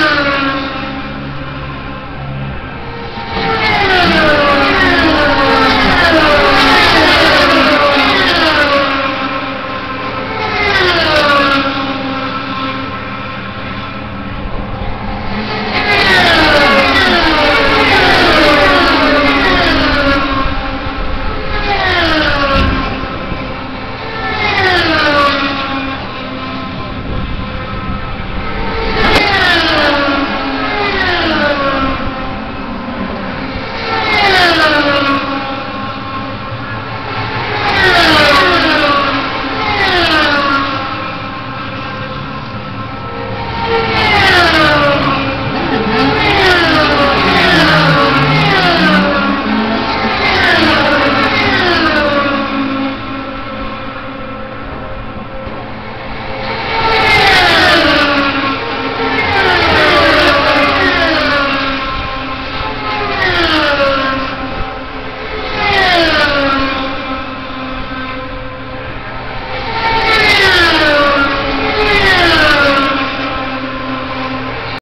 Hallelujah!